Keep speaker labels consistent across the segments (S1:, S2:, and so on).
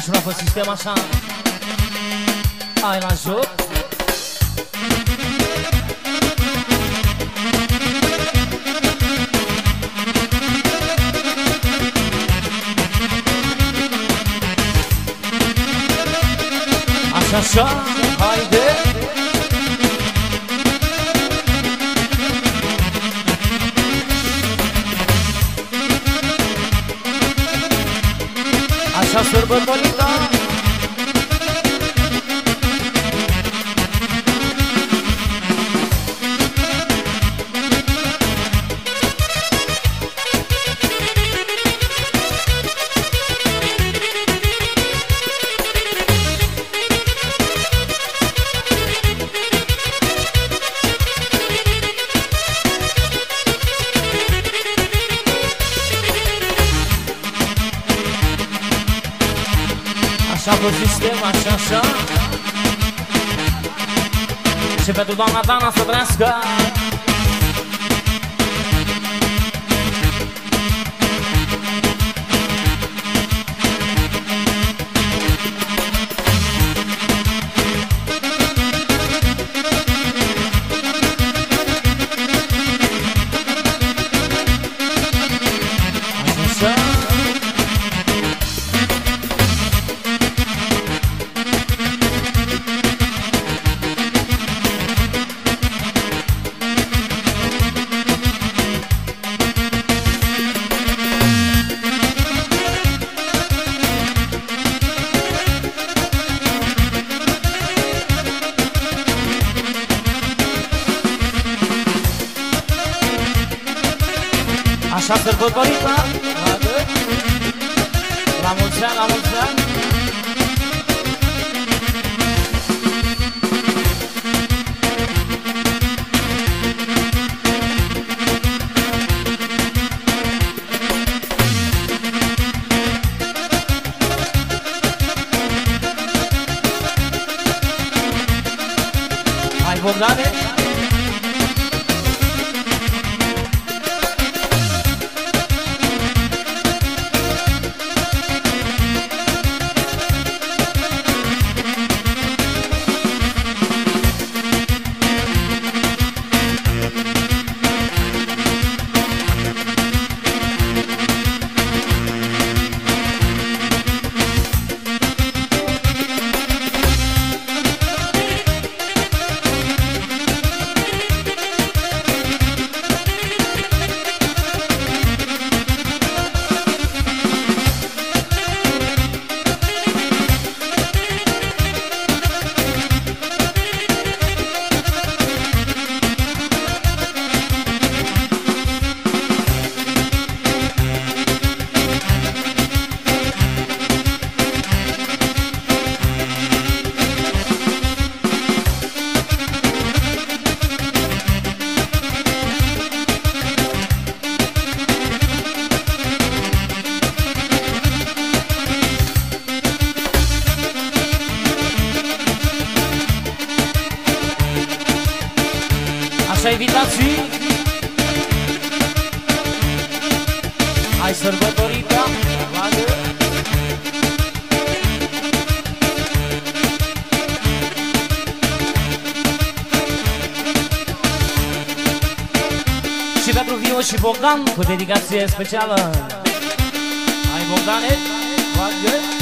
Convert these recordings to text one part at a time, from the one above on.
S1: Aș vrea pe sistem așa Hai la sărbătorită Așa pe sistem, așa, așa. Și pentru doamna Dana să trăiască Bogdan Cu dedicație specială. Hai Bogdane? Vadă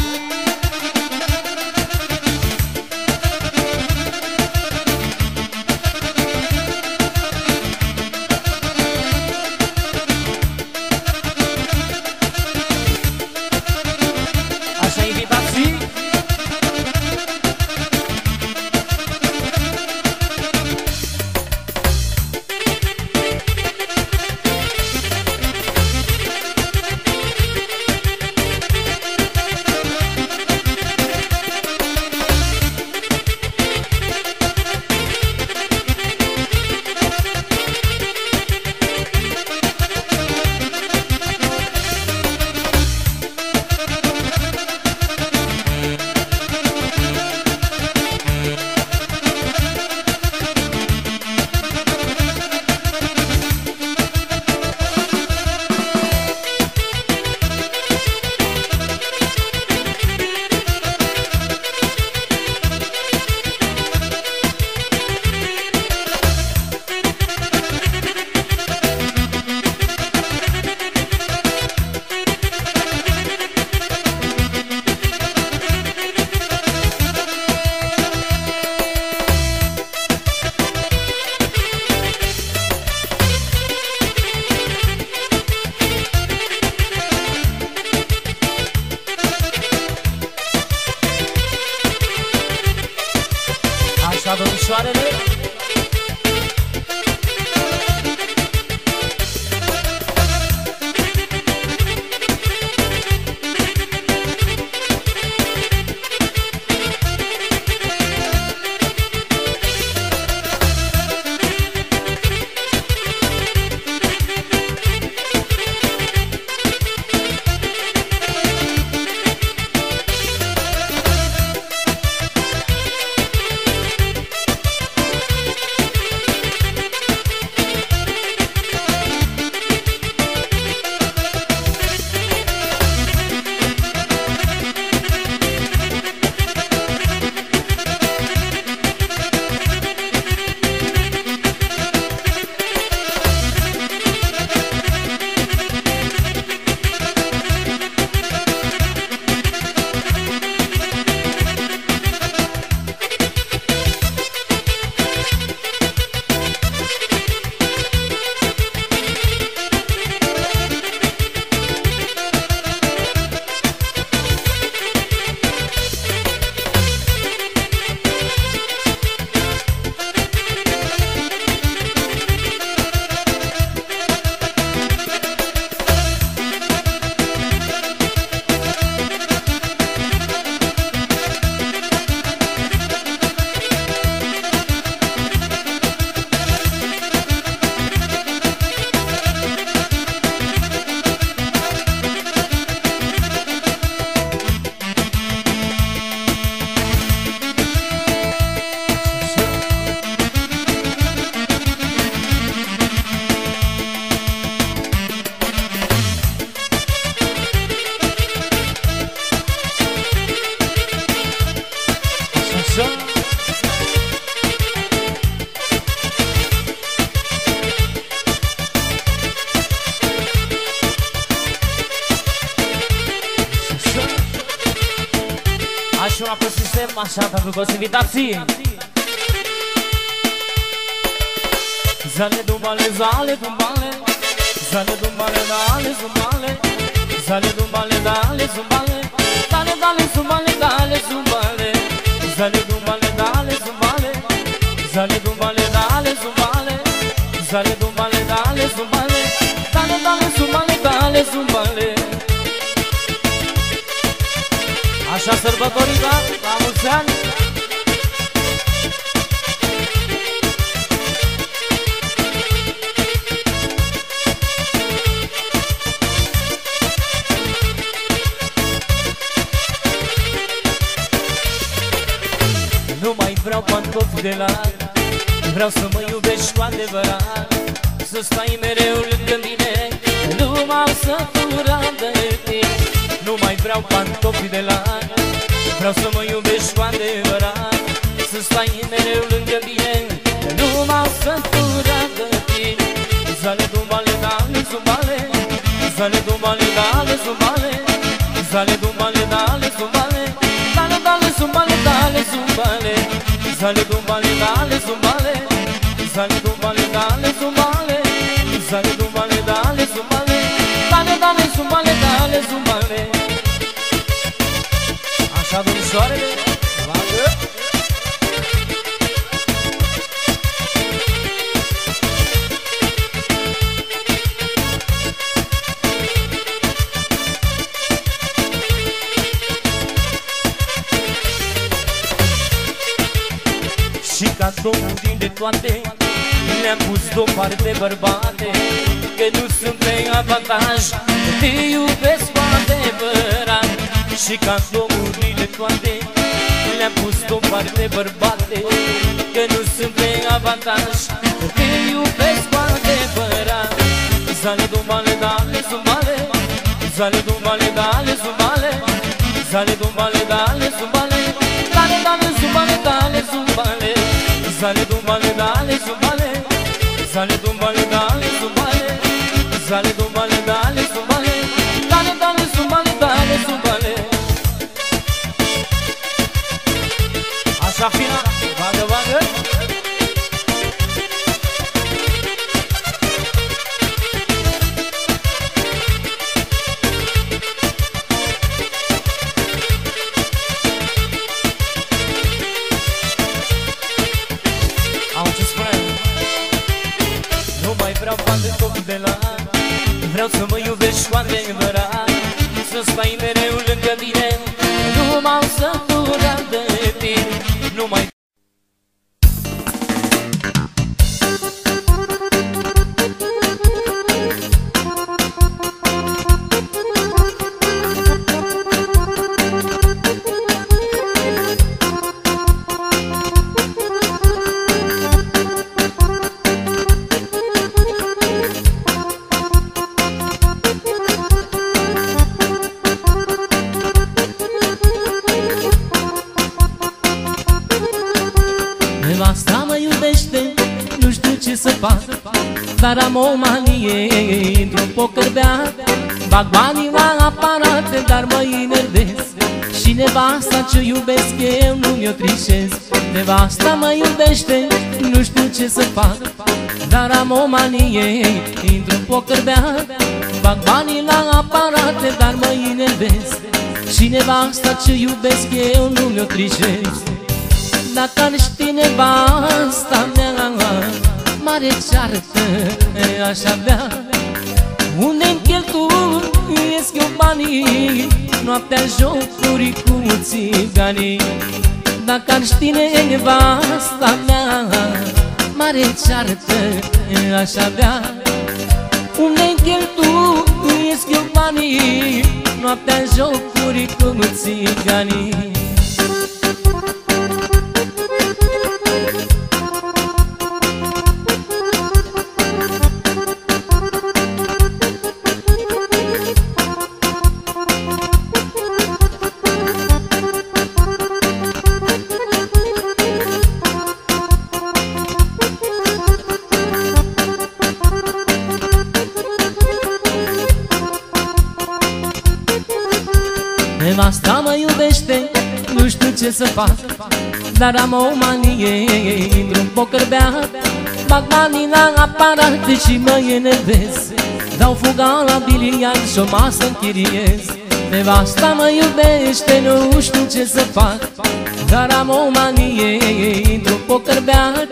S1: așa pentru toți invitații. Zale dumbale, zale dumbale Zale dumbale, dale zumbale Zale dumbale, dale zumbale Dale, dale zumbale, dale zumbale Zale dumbale, dale zumbale Zale dumbale, dale zumbale Zale dumbale, dale zumbale Dale, dale zumbale, dale zumbale. Așa sărbătorica, la mulți ani Nu mai vreau pantofi de la Vreau să mă iubești cu adevărat Să stai mereu lângă mine Zale dumbale, dale, zumbale. Zale dumbale, dale, zumbale. Zale dumbale, dale, zumbale. Dale, dale, zumbale, dale, zumbale. Așa, domnișoarele toate. Le-am pus deoparte bărbate Că nu sunt pe avantaj. Te iubesc cu adevărat Și ca de toate. Le-am pus deoparte bărbate Că nu sunt pe avantaj. Te iubesc cu adevărat. Zale dumbale, dale, zumbale Zale dumbale, dale, zumbale Zale dumbale, dale, zumbale Dale, dale, zumbale, dale, zumbale Zale dumbale, dale, zumbale. Zale dumbale, dale, zumbale. Zale dumbale, dale, zumbale. Dale, dale, zumbale, dale, zumbale. Așa fina, bagă, bagă
S2: o manie într-un poker beat Bag banii la aparate, dar mă enervez. Și nevasta ce iubesc eu nu mi-o trișez. Nevasta mă iubește, nu știu ce să fac. Dar am o manie într-un poker beat Bag banii la aparate, dar mă enervez. Și nevasta ce iubesc eu nu mi-o trișez. Dacă ar ști nevasta mea mare ceartă aș avea Unde-mi cheltuiesc eu banii Noaptea jocuri cu țiganii. Dacă ar ști nevasta mea Mare ceartă aș avea Unde-mi cheltuiesc eu banii Noaptea jocuri cu țiganii ce să fac Dar am o manie, într-un poker beat Bag banii la aparate și mă enervez. Dau fuga la biliard și o masă închiriez. Nevasta mă iubește, nu știu ce să fac. Dar am o manie, într-un poker beat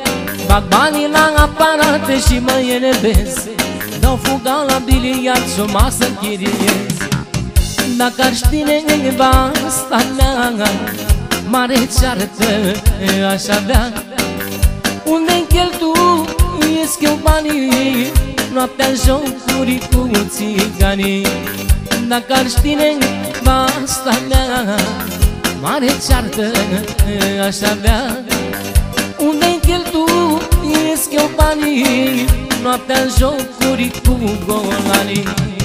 S2: Bag banii la aparate și mă enervez. Dau fuga la biliard și o masă închiriez. Dacă ar ști nevasta mea Mare ceartă aș avea. Unde-mi cheltuiesc eu banii Noaptea jocuri cu țiganii. Dacă ar ști nevasta mea Mare ceartă aș avea. Unde-mi cheltuiesc eu banii Noaptea jocuri cu golanii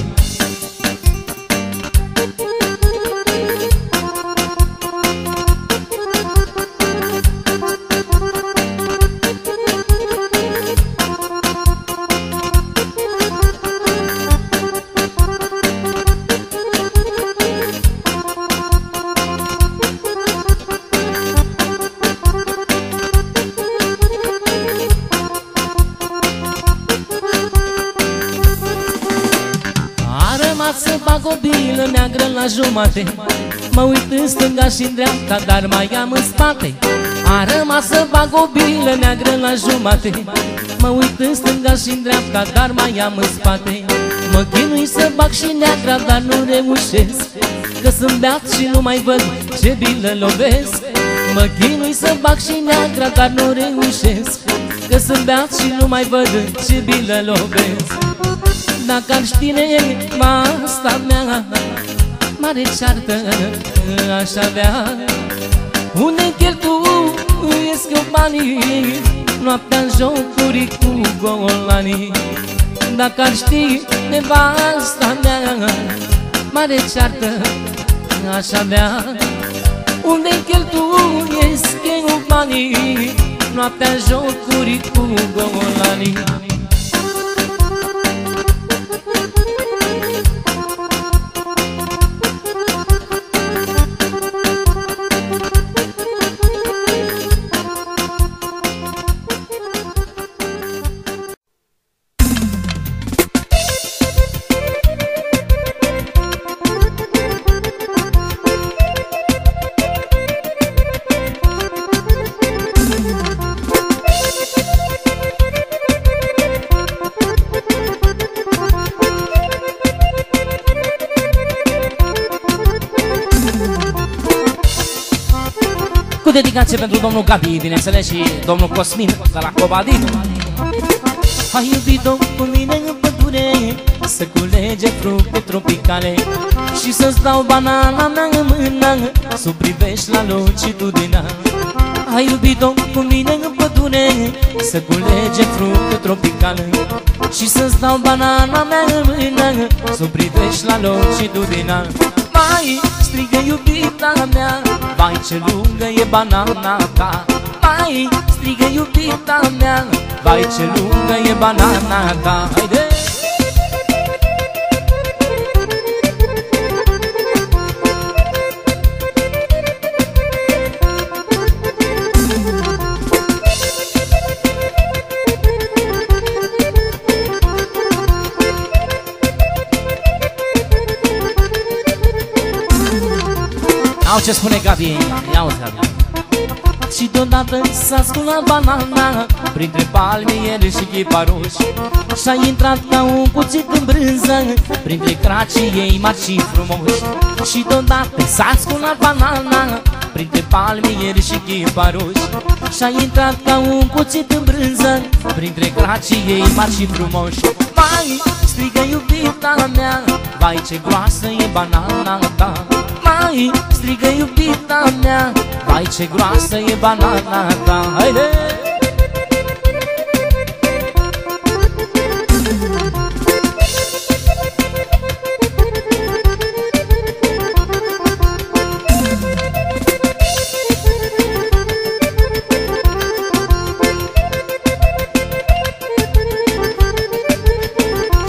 S2: la jumate. Mă uit în stânga și în dreapta, dar mai am în spate. A rămas să bag o bilă neagră la jumate. Mă uit în stânga și în dreapta, dar mai am în spate. Mă chinui să bag și neagra, dar nu reușesc. Că sunt beat și nu mai văd ce bilă lovesc. Mă chinui să bag și neagra, dar nu reușesc. Că sunt beat și nu mai văd ce bilă lovesc Dacă ar ști nevasta mea mare ceartă aș avea. Unde cheltuiesc eu banii Noaptea-n jocuri cu golanii. Dacă ar ști nevasta mea Mare ceartă aș avea. Unde cheltuiesc eu banii Noaptea-n jocuri cu golanii dedicație pentru domnul Gabi, bineînțeles, și domnul Cosmin de la Cobadin Hai iubito cu mine în pădure Să culege fructe tropicale Și să-ți dau banana mea în mână Să privești la longitudinea. Hai iubito cu mine în pădure Să culege fructe tropicale Și să-ți dau banana mea în mână Să privești la longitudinea Mai strigă iubita mea Vai ce lungă e banana ta Mai strigă iubita mea Vai ce lungă e banana ta Haide! Au ce spune Gabi, ia uite Gabi. Și deodată s-a sculat banana Printre palmieri și chiparuși. Și-a intrat ca un cuțit în brânză Printre cracii ei mari și frumoși. Și deodată s-a sculat banana Printre palmieri și chiparuși. Și-a intrat ca un cuțit în brânză Printre cracii ei mari și frumoși. Mai strigă iubita mea Vai ce groasă e banana ta Mai strigă iubita mea Vai ce groasă e banana ta Haide!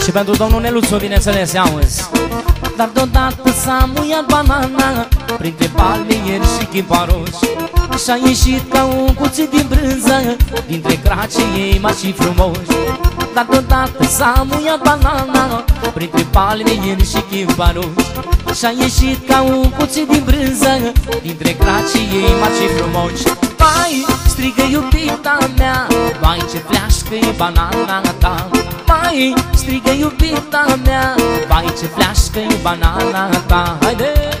S2: Și pentru domnul Neluțu, bineînțeles, auzi Dar deodată s-a muiat banana Printre palmieri și chiparoși Și-a ieșit ca un cuțit din brânză Dintre cracii ei mari și frumoși. Dar deodată s-a muiat banana Printre palmieri și chiparoși Și-a ieșit ca un cuțit din brânză Dintre cracii ei mari și frumoși. Mai strigă iubita mea Vai ce fleașcă e banana ta Mai strigă iubita mea Vai ce fleașcă e banana ta Haide!